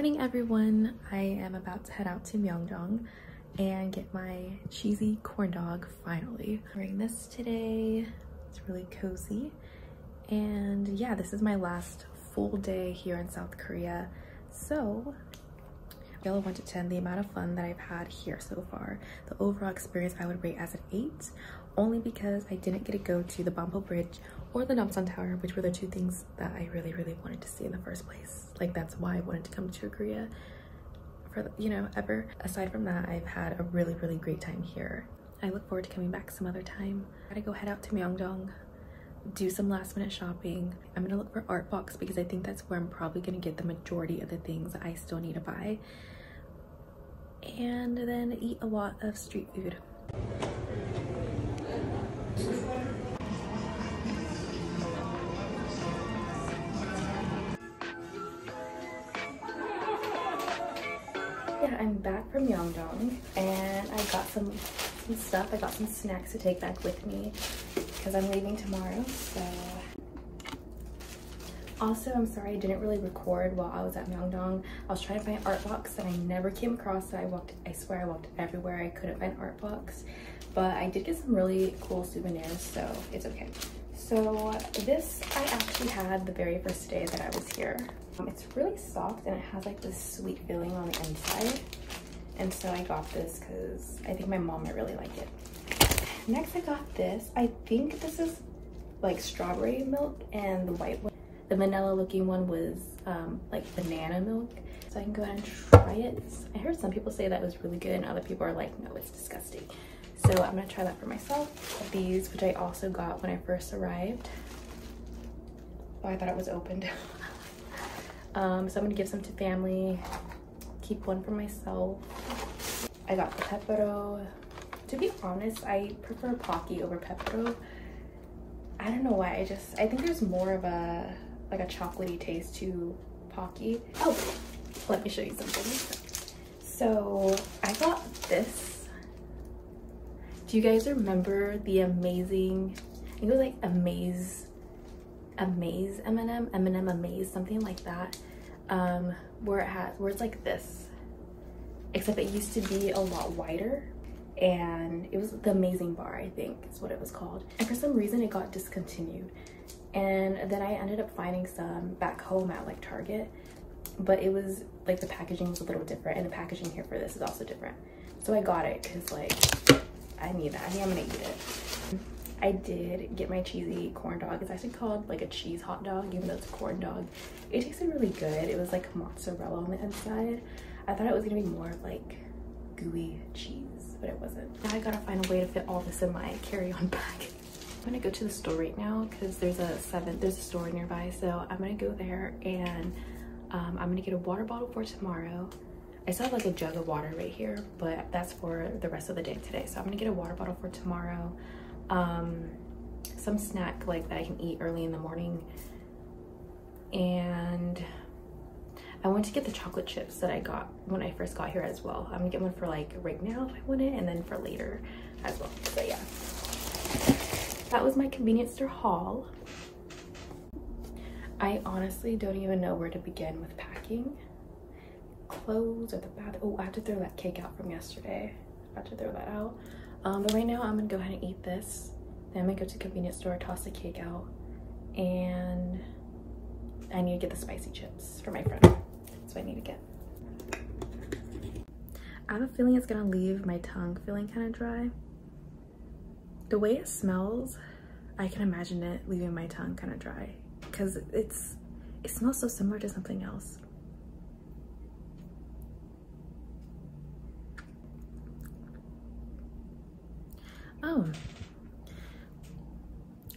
morning everyone. I am about to head out to myeongdong and get my cheesy corn dog finally. I'm wearing this today. It's really cozy. And yeah this is my last full day here in south korea. So scale of 1 to 10 the amount of fun that i've had here so far. The overall experience i would rate as an 8 only because i didn't get to go to the Banpo bridge or the namsan tower which were the two things that i really really wanted to see in the first place. Like that's why i wanted to come to korea for you know ever. Aside from that i've had a really really great time here. I look forward to coming back some other time. I gotta go head out to myeongdong do some last minute shopping i'm gonna look for art box because i think that's where i'm probably gonna get the majority of the things i still need to buy and then eat a lot of street food. Yeah, I'm back from Myeongdong and I got some, some stuff. I got some snacks to take back with me because I'm leaving tomorrow. So also, I'm sorry I didn't really record while I was at Myeongdong. I was trying to find art Artbox and I never came across it. I walked, I swear I walked everywhere. I couldn't find art Artbox, but I did get some really cool souvenirs, so it's okay. So this I actually had the very first day that I was here. Um, it's really soft and it has like this sweet feeling on the inside. And so I got this because I think my mom might really like it. Next I got this. I think this is like strawberry milk and the white one the vanilla looking one was um, like banana milk. So I can go ahead and try it. I heard some people say that was really good and other people are like, no, it's disgusting. So I'm gonna try that for myself. These, which I also got when I first arrived. Oh, I thought it was opened. um, so I'm gonna give some to family, keep one for myself. I got the Pepero. To be honest, I prefer Pocky over Pepero. I don't know why, I just, I think there's more of a like a chocolatey taste to Pocky. Oh, let me show you something. So I got this. Do you guys remember the amazing, I think it was like Amaze, Amaze M&M, M&M Amaze, something like that. Um, where it has, where it's like this, except it used to be a lot wider and it was the amazing bar i think is what it was called. And for some reason it got discontinued. And then I ended up finding some back home at like Target but it was like the packaging was a little different and the packaging here for this is also different. So I got it because like I need that. I think I'm gonna eat it. I did get my cheesy corn dog. It's actually called like a cheese hot dog even though it's a corn dog. It tasted really good. It was like mozzarella on the inside. I thought it was gonna be more like gooey cheese but it wasn't. Now I gotta find a way to fit all this in my carry-on bag. I'm gonna go to the store right now because there's a seven there's a store nearby so I'm gonna go there and um, I'm gonna get a water bottle for tomorrow. I still have like a jug of water right here but that's for the rest of the day today so I'm gonna get a water bottle for tomorrow. Um, some snack like that I can eat early in the morning. And I want to get the chocolate chips that I got when I first got here as well. I'm gonna get one for like right now if I want it and then for later as well. So yeah that was my convenience store haul. I honestly don't even know where to begin with packing. Clothes or the bath. Oh, I have to throw that cake out from yesterday. I have to throw that out. Um, but right now I'm gonna go ahead and eat this. Then I'm gonna go to the convenience store, toss the cake out, and I need to get the spicy chips for my friend. That's what I need to get. I have a feeling it's gonna leave my tongue feeling kind of dry. The way it smells i can imagine it leaving my tongue kind of dry because it's it smells so similar to something else. Oh.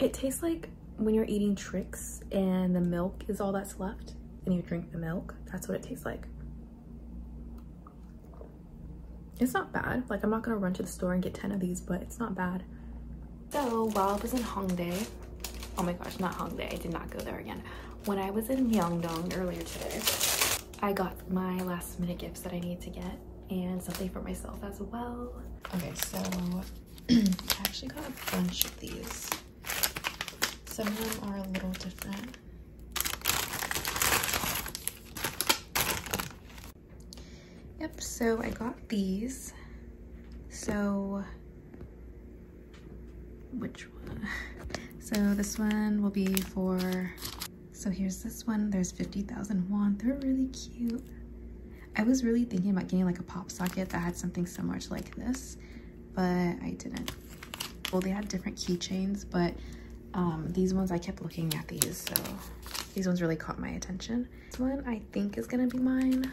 It tastes like when you're eating Trix and the milk is all that's left and you drink the milk that's what it tastes like it's not bad like i'm not gonna run to the store and get 10 of these but it's not bad so while I was in Hongdae, oh my gosh, not Hongdae, I did not go there again. When I was in Myeongdong earlier today, I got my last minute gifts that I need to get and something for myself as well. Okay, so I actually got a bunch of these. Some of them are a little different. Yep, so I got these. So, which one? So this one will be for, so here's this one. There's 50,000 won. They're really cute. I was really thinking about getting like a pop socket that had something similar to like this, but I didn't. Well, they had different keychains, but um, these ones, I kept looking at these, so these ones really caught my attention. This one I think is gonna be mine.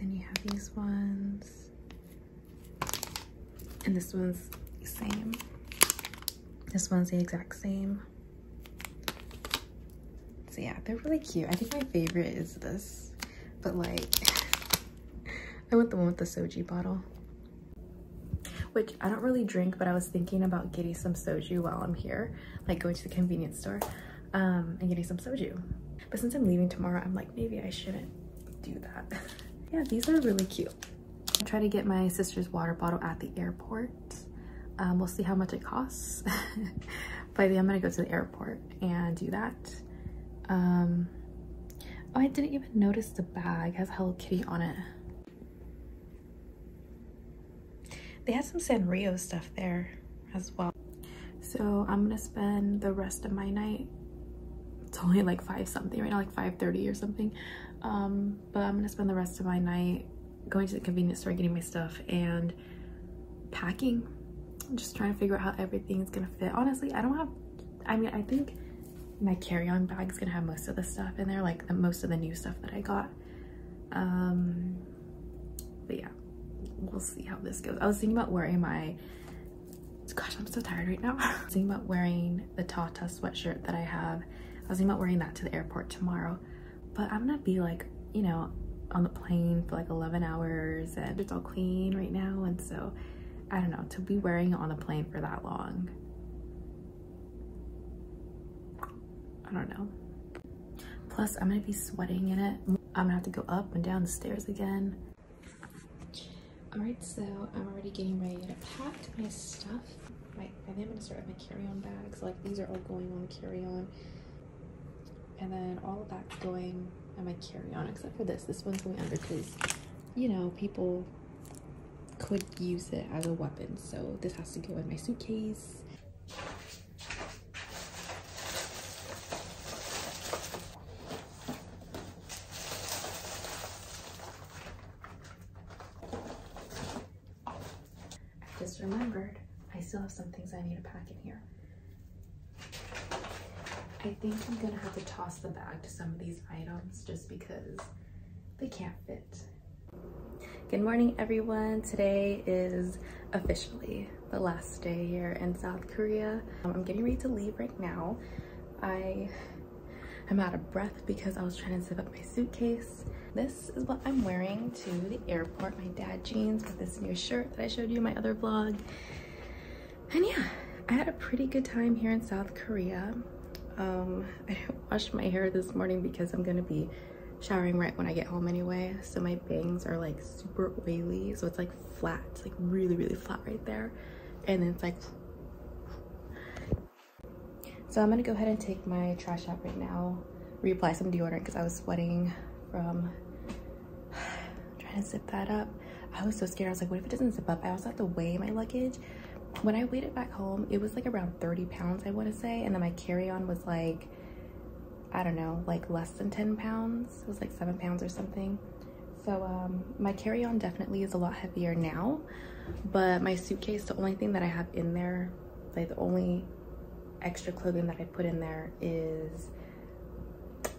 Then you have these ones. And this one's the same. This one's the exact same. So yeah, they're really cute. I think my favorite is this, but like, I want the one with the soju bottle. Which I don't really drink, but I was thinking about getting some soju while I'm here, like going to the convenience store um, and getting some soju. But since I'm leaving tomorrow, I'm like, maybe I shouldn't do that. yeah, these are really cute. I try to get my sister's water bottle at the airport um, we'll see how much it costs. By the but I'm gonna go to the airport and do that. Um, oh, I didn't even notice the bag has Hello Kitty on it. They had some Sanrio stuff there as well. So I'm gonna spend the rest of my night. It's only like five something right now, like 5.30 or something. Um, but I'm gonna spend the rest of my night going to the convenience store, getting my stuff and packing I'm just trying to figure out how everything's gonna fit. Honestly, I don't have, I mean, I think my carry-on bag is gonna have most of the stuff in there, like the, most of the new stuff that I got. Um, but yeah, we'll see how this goes. I was thinking about wearing my, gosh, I'm so tired right now. Thinking about wearing the Tata sweatshirt that I have. I was thinking about wearing that to the airport tomorrow, but I'm gonna be like, you know, on the plane for like 11 hours and it's all clean right now. And so I don't know, to be wearing it on the plane for that long. I don't know. Plus, I'm gonna be sweating in it. I'm gonna have to go up and down the stairs again. All right, so I'm already getting ready to pack my stuff. My, I think I'm gonna start with my carry-on bags. Like these are all going on carry-on. And then all of that's going in my carry-on, except for this. This one's going under because, you know, people could use it as a weapon. So this has to go in my suitcase. I just remembered I still have some things I need to pack in here. I think I'm gonna have to toss the bag to some of these items just because they can't fit Good morning, everyone. Today is officially the last day here in South Korea. Um, I'm getting ready to leave right now. I am out of breath because I was trying to zip up my suitcase. This is what I'm wearing to the airport. My dad jeans with this new shirt that I showed you in my other vlog. And yeah, I had a pretty good time here in South Korea. Um, I wash my hair this morning because I'm gonna be showering right when I get home anyway. So my bangs are like super oily. So it's like flat, it's like really, really flat right there. And then it's like, so I'm gonna go ahead and take my trash out right now, reapply some deodorant because I was sweating from trying to zip that up. I was so scared. I was like, what if it doesn't zip up? I also have to weigh my luggage. When I weighed it back home, it was like around 30 pounds, I want to say. And then my carry-on was like I don't know, like less than 10 pounds. It was like seven pounds or something. So um, my carry-on definitely is a lot heavier now, but my suitcase, the only thing that I have in there, like the only extra clothing that I put in there is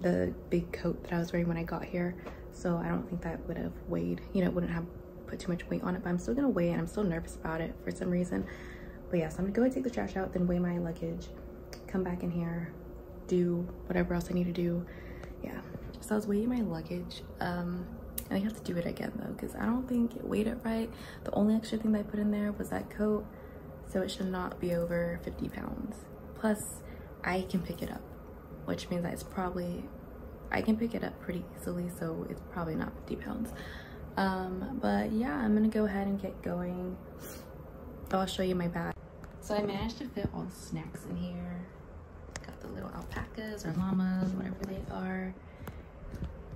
the big coat that I was wearing when I got here. So I don't think that would have weighed, you know, wouldn't have put too much weight on it, but I'm still gonna weigh it and I'm still nervous about it for some reason. But yeah, so I'm gonna go and take the trash out, then weigh my luggage, come back in here, do whatever else I need to do. Yeah, so I was weighing my luggage. Um, and I have to do it again though, because I don't think it weighed it right. The only extra thing that I put in there was that coat, so it should not be over 50 pounds. Plus, I can pick it up, which means that it's probably, I can pick it up pretty easily, so it's probably not 50 pounds. Um, but yeah, I'm gonna go ahead and get going. I'll show you my bag. So I managed to fit all the snacks in here Got the little alpacas or llamas, whatever they are.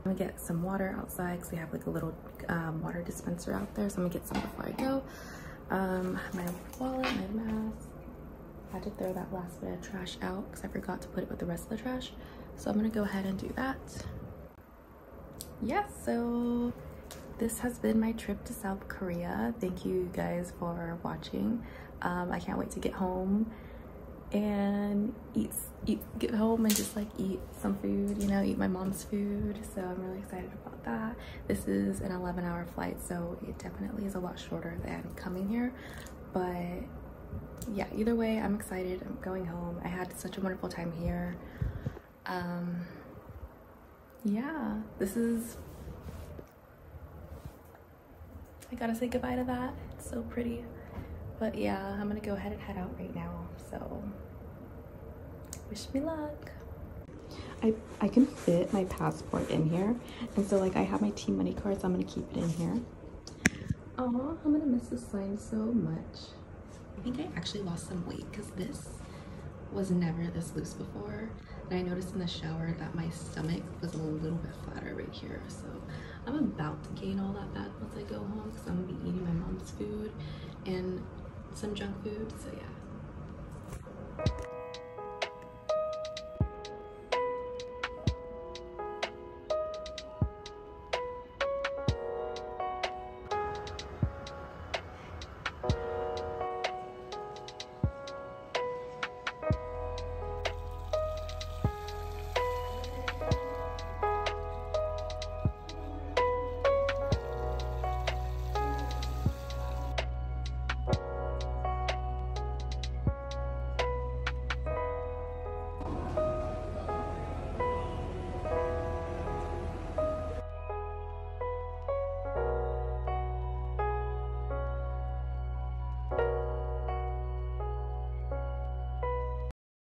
I'm gonna get some water outside because they have like a little um, water dispenser out there. So I'm gonna get some before I go. Um, my wallet, my mask. I had to throw that last bit of trash out because I forgot to put it with the rest of the trash. So I'm gonna go ahead and do that. Yeah, so this has been my trip to South Korea. Thank you guys for watching. Um, I can't wait to get home and eat, eat, get home and just like eat some food, you know, eat my mom's food. So I'm really excited about that. This is an 11 hour flight, so it definitely is a lot shorter than coming here. But yeah, either way, I'm excited. I'm going home. I had such a wonderful time here. Um, yeah, this is I gotta say goodbye to that. It's so pretty. But yeah, I'm gonna go ahead and head out right now. So wish me luck. I, I can fit my passport in here. And so like I have my T money card, so I'm gonna keep it in here. Oh, I'm gonna miss this sign so much. I think I actually lost some weight because this was never this loose before. And I noticed in the shower that my stomach was a little bit flatter right here. So I'm about to gain all that back once I go home because I'm gonna be eating my mom's food and some junk food. So yeah.